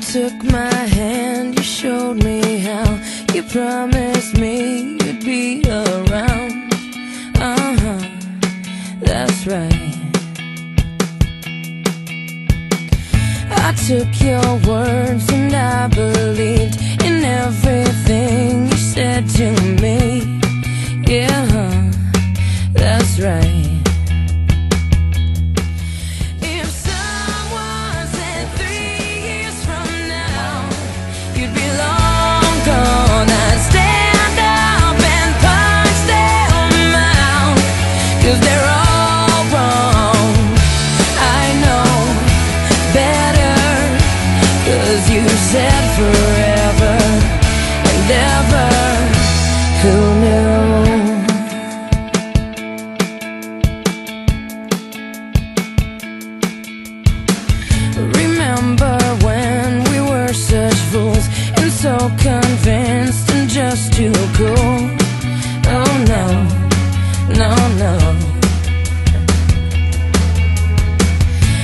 took my hand, you showed me how. You promised me you'd be around. Uh huh, that's right. I took your words and I believed in everything Cause you said forever and ever. Who knew? Remember when we were such fools and so convinced and just too cool? Oh no, no, no.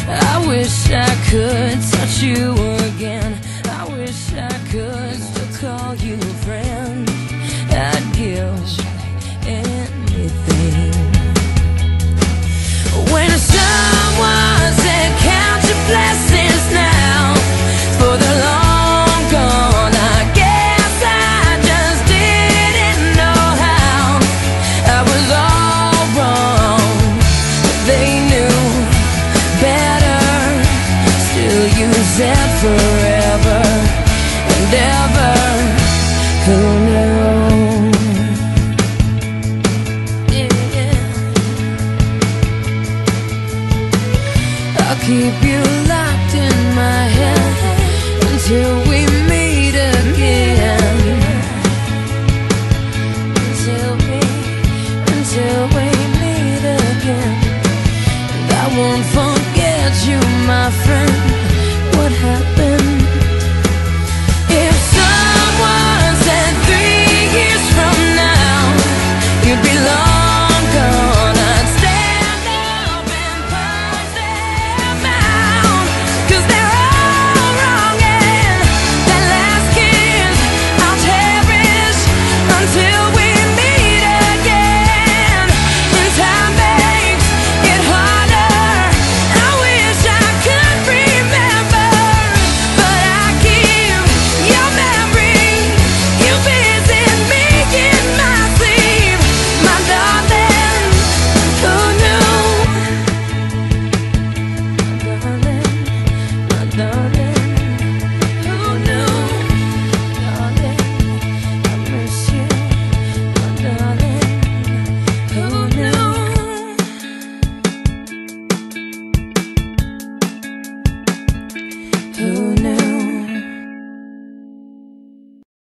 I wish I could touch you forever and ever. Who knew? Yeah. I'll keep you locked in my head until we meet again. Until we, until we meet again. And I won't forget you, my friend.